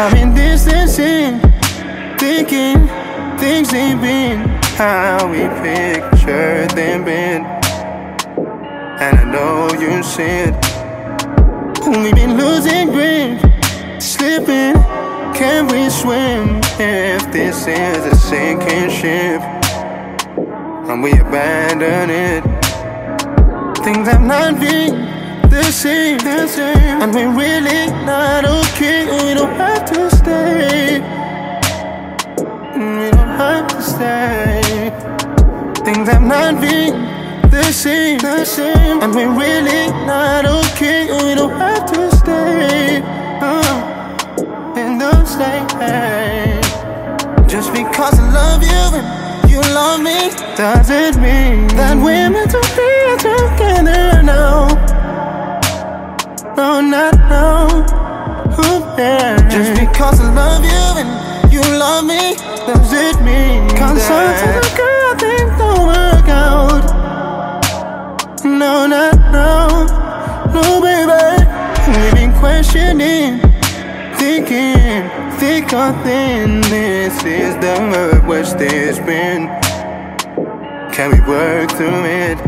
I've been distancing, thinking things ain't been how we pictured them been. And I know you said we've been losing grip, slipping. Can we swim if this is a sinking ship? And we abandon it. Things have not been the same, the same. And we're really not okay. We don't have to stay. We don't have to stay. Things have not been the same, the same. And we're really not okay. We don't have to stay. Uh, and don't stay. Just because I love you and you love me, doesn't mean that we're meant to be does it mean Cause sometimes a girl things don't work out. No, not now. No, baby. We've been questioning, thinking, thick or thin. This is the word, what's this been? Can we work through it?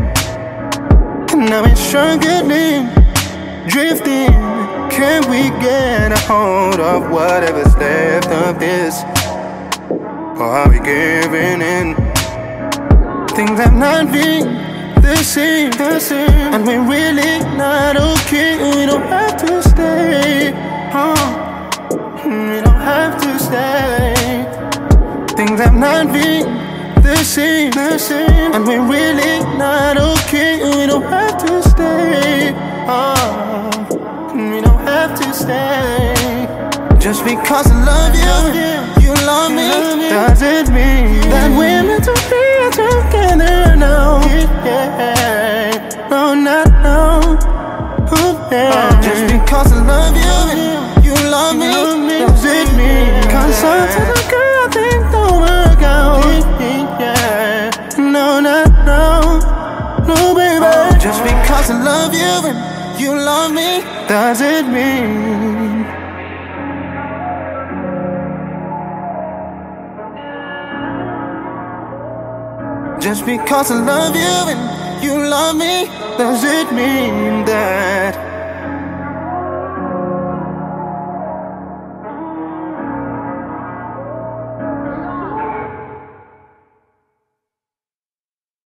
Now it's struggling drifting. Can we get a hold of whatever's left of this? Or are we giving in? Things have not been the same, the same. And we're really not okay. We don't have to stay. Huh? We don't have to stay. Things have not been the same, the same. And we're really not okay. We don't have to stay. Oh, we don't have to stay. Just because I love you, you love me, doesn't mean that we're meant to be together now. Yeah, no, not now. Yeah. Oh, just because I love you, you love me, doesn't mean cause sometimes a girl things don't work out. Yeah, no, not now. No, baby. Oh, just because I love you and you love me, does it mean? Just because I love you and you love me, does it mean that?